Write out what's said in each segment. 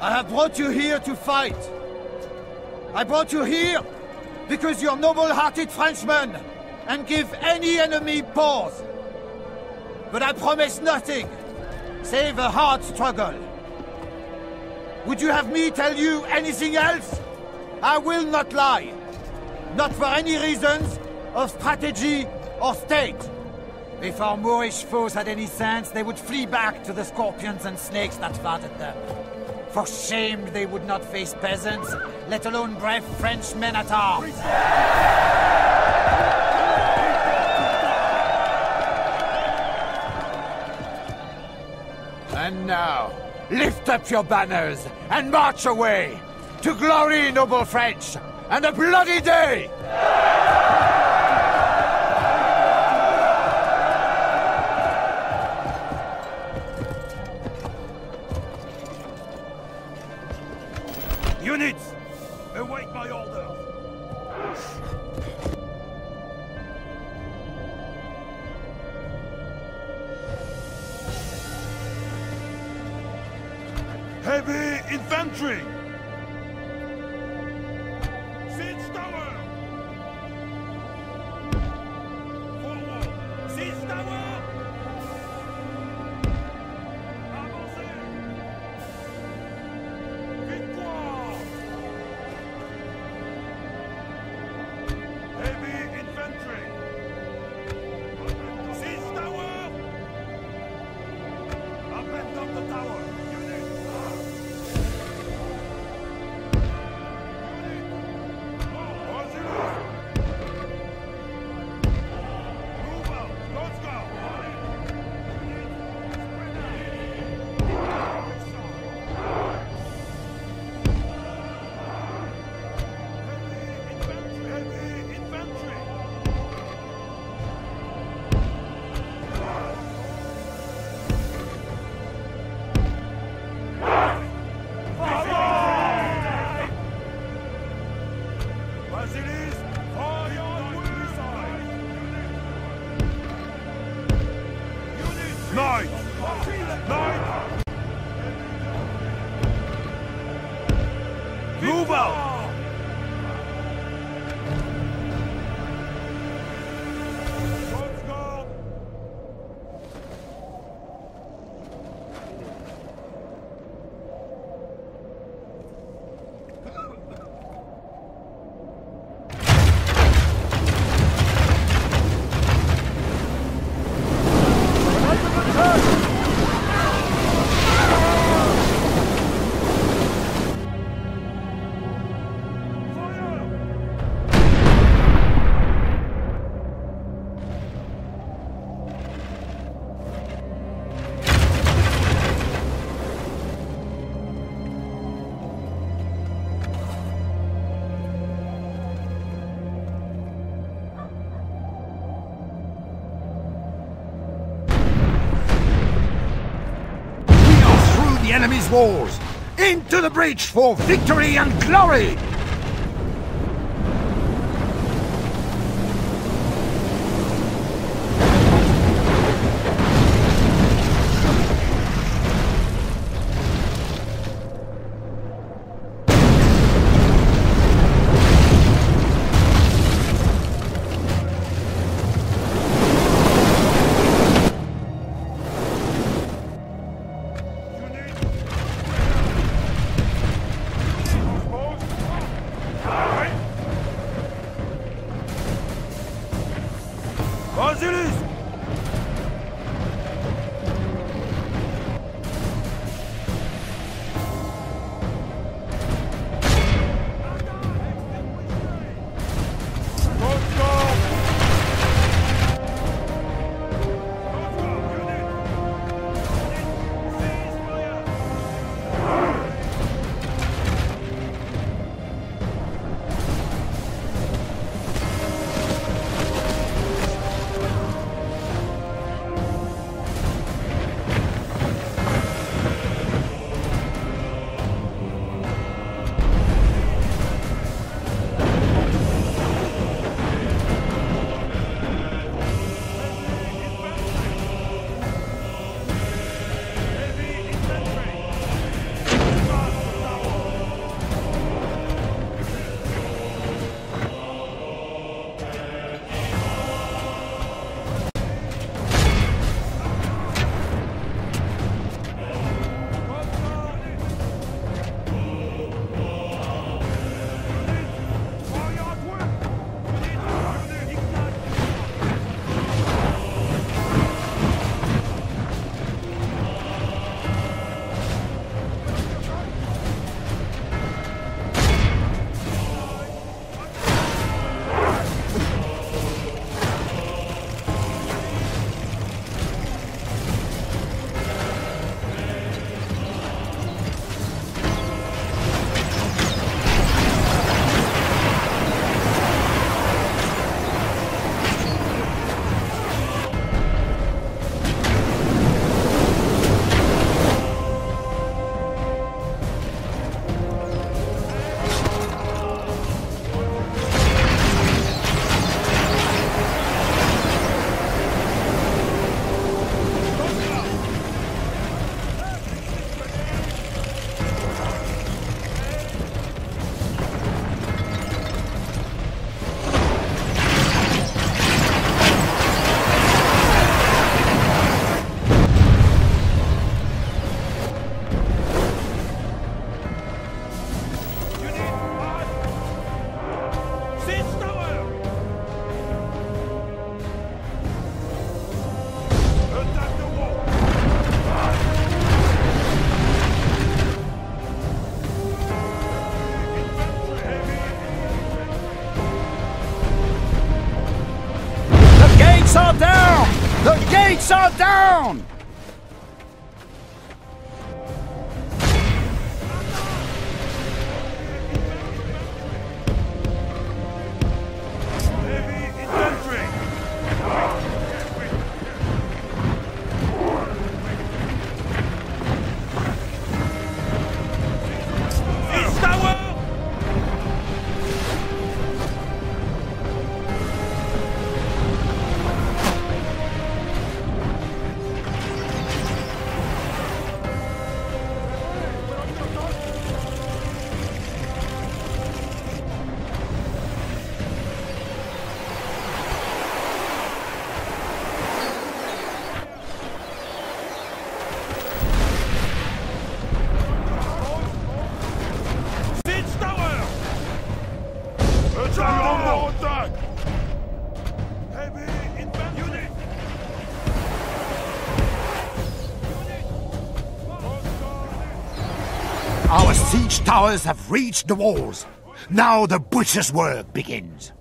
I have brought you here to fight. I brought you here because you're noble-hearted Frenchmen and give any enemy pause. But I promise nothing, save a hard struggle. Would you have me tell you anything else? I will not lie. Not for any reasons of strategy or state. If our Moorish foes had any sense, they would flee back to the scorpions and snakes that fatted them. For shame they would not face peasants, let alone brave French men at arms. And now, lift up your banners and march away! To glory, noble French, and a bloody day! Into the breach for victory and glory! gates are down! The gates are down! Towers have reached the walls. Now the butcher's work begins.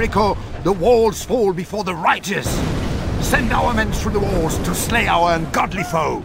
Jericho, the walls fall before the righteous. Send our men through the walls to slay our ungodly foe.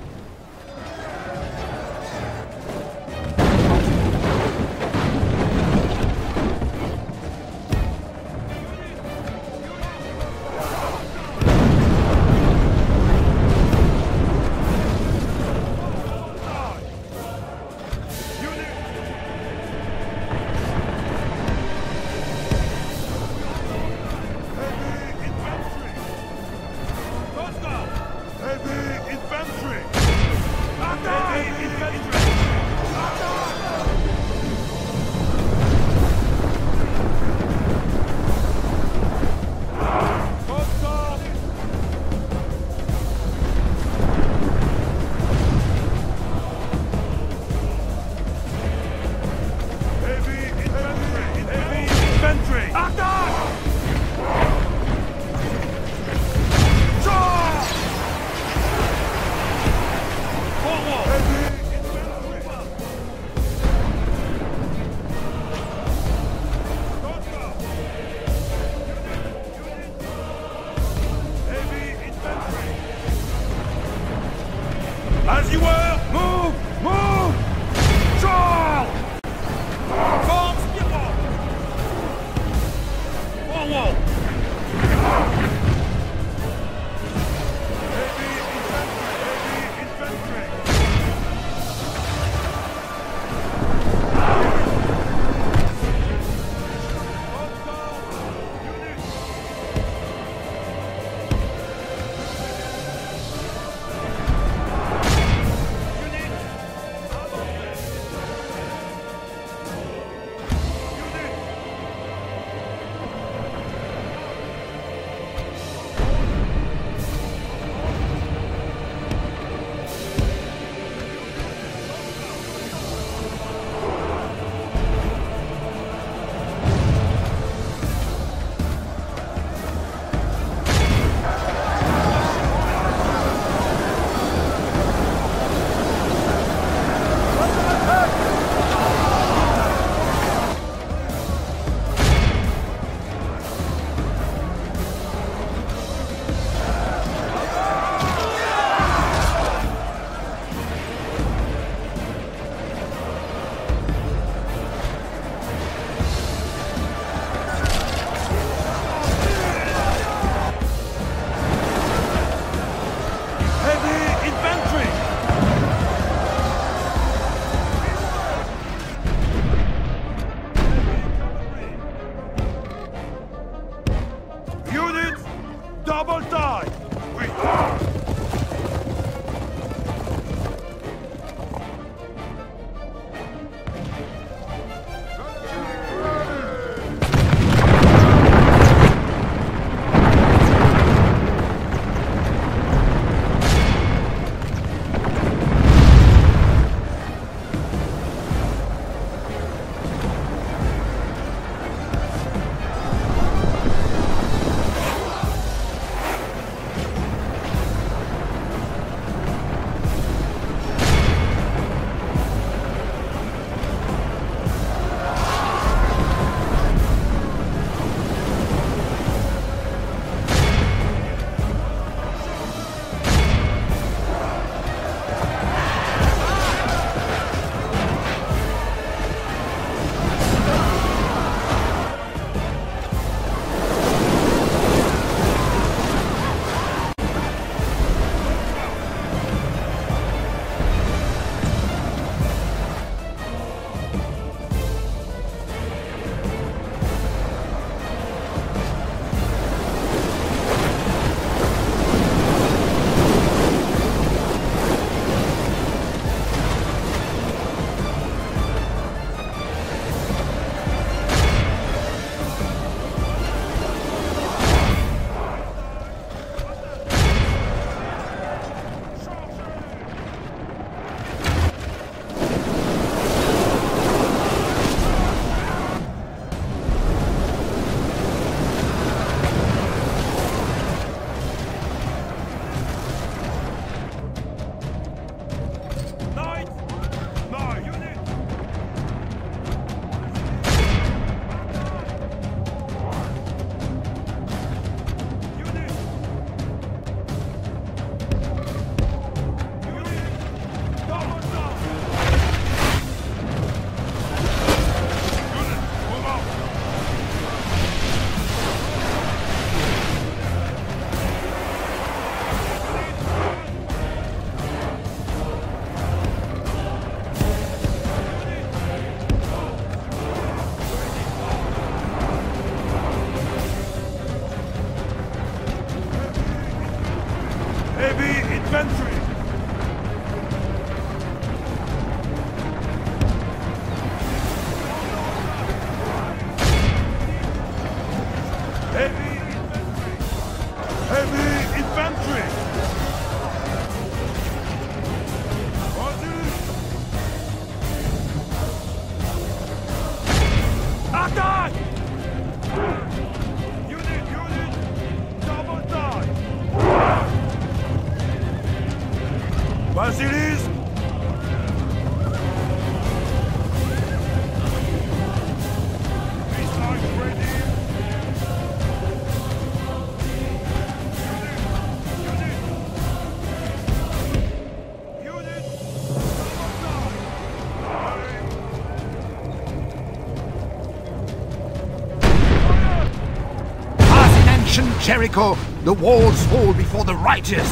Jericho, the walls fall before the righteous.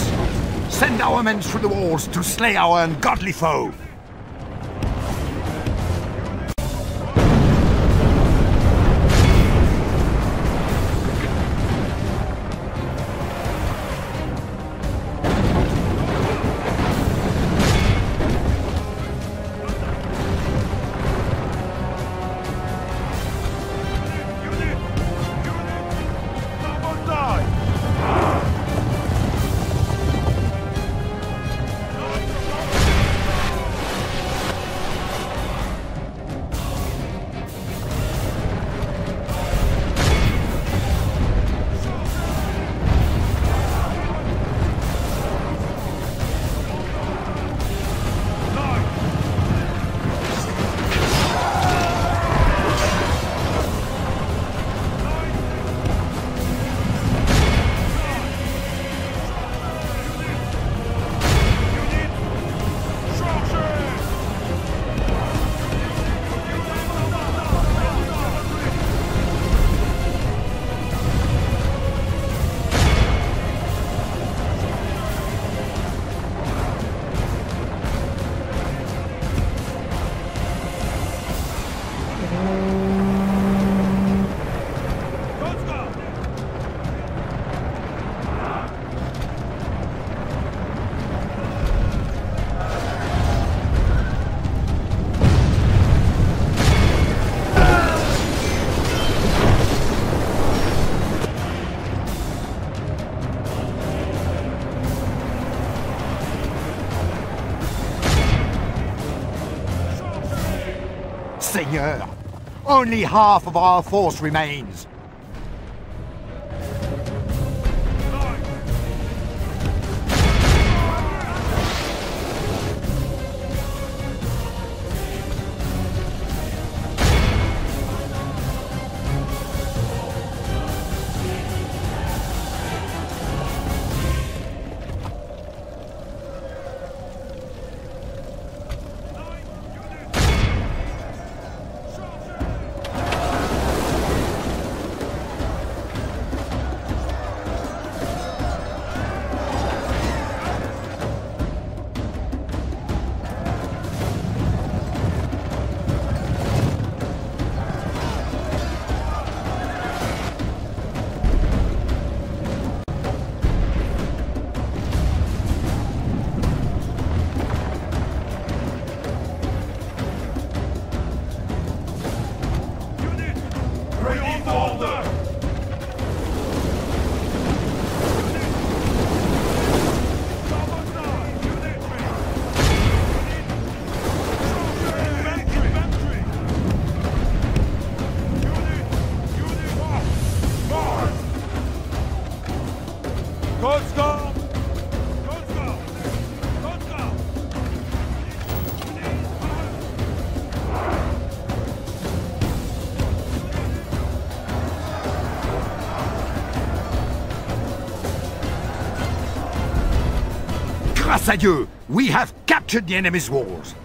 Send our men through the walls to slay our ungodly foe. Seigneur! Only half of our force remains. Grâce à Dieu, we have captured the enemy's walls.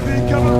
Heavy cavalry!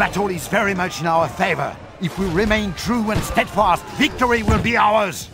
Battle is very much in our favor. If we remain true and steadfast, victory will be ours.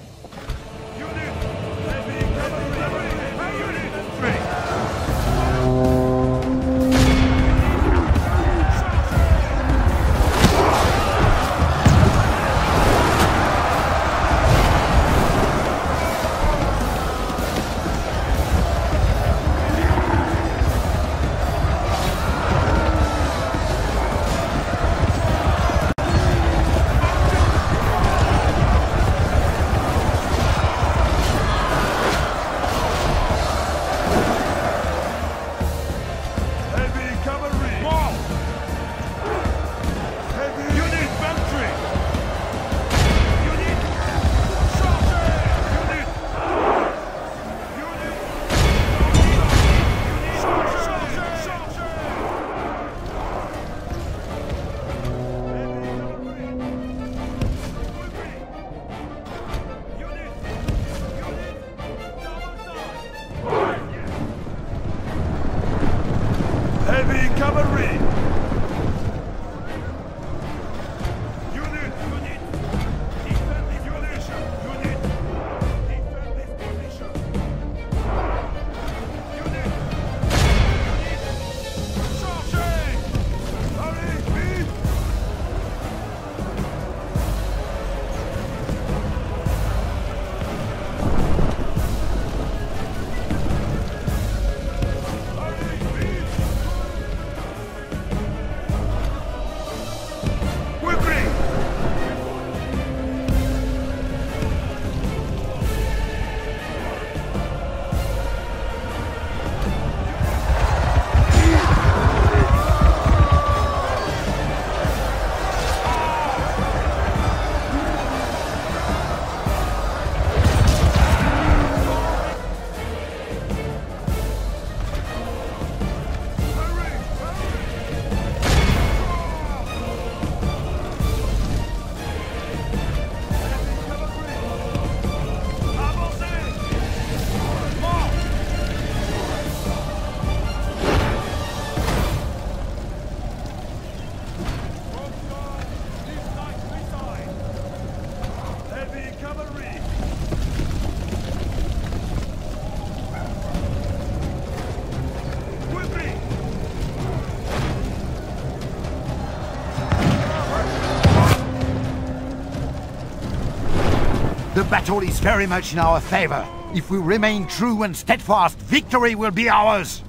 Battle is very much in our favor. If we remain true and steadfast, victory will be ours.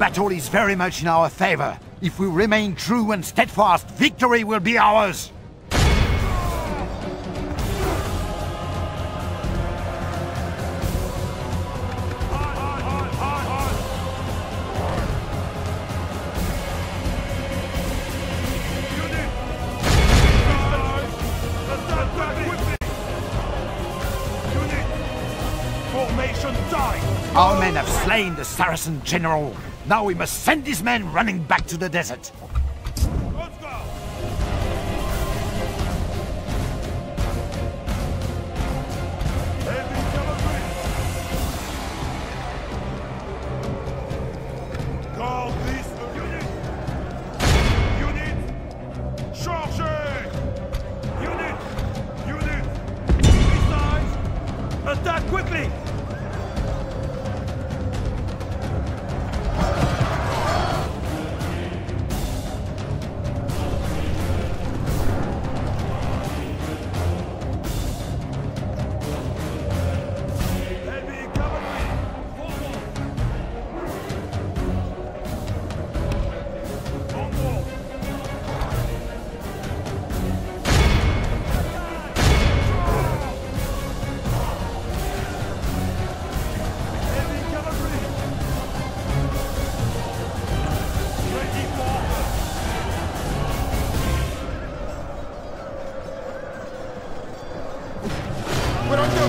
Battle is very much in our favor. If we remain true and steadfast, victory will be ours! Our men have slain the Saracen general. Now we must send these men running back to the desert.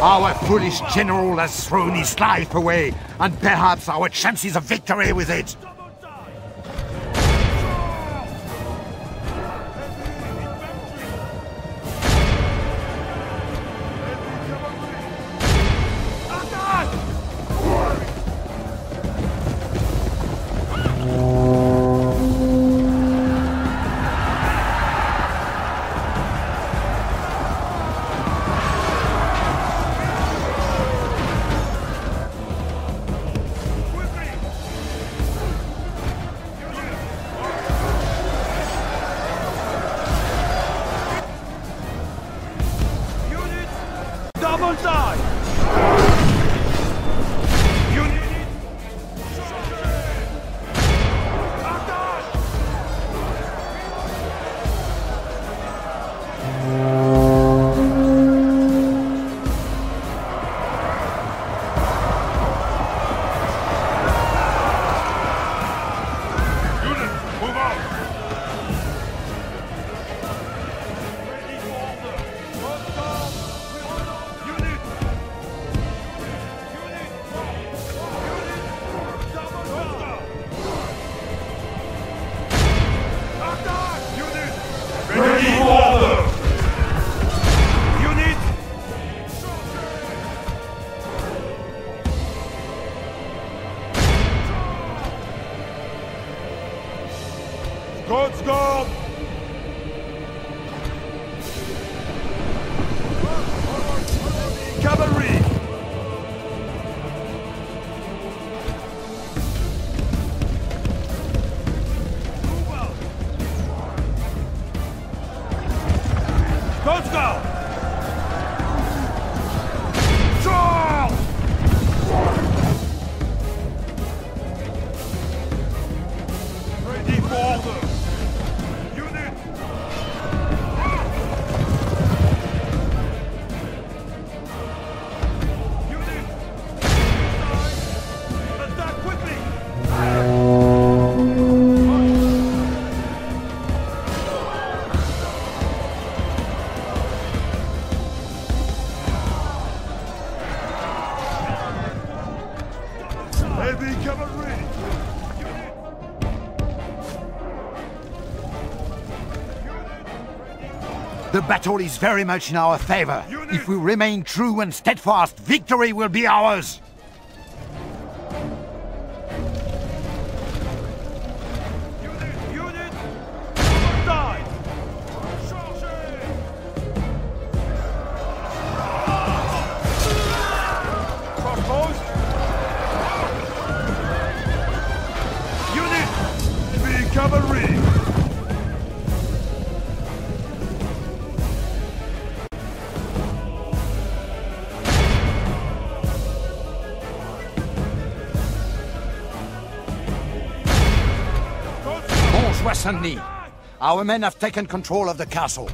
Our foolish general has thrown his life away, and perhaps our chances of victory with it. Battle is very much in our favor. If we remain true and steadfast, victory will be ours! Soissons. Our men have taken control of the castle.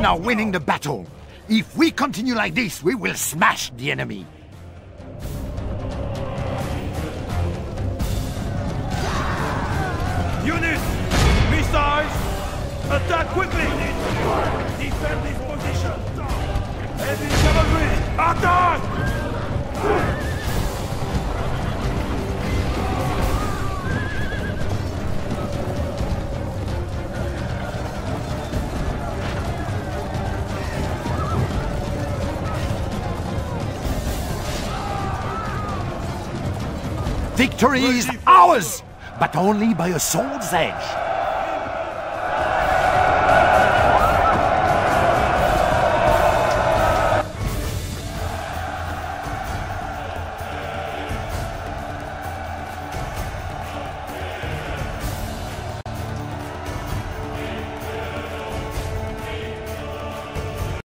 Our are winning the battle. If we continue like this, we will smash the enemy. Victory is ours, but only by a sword's edge.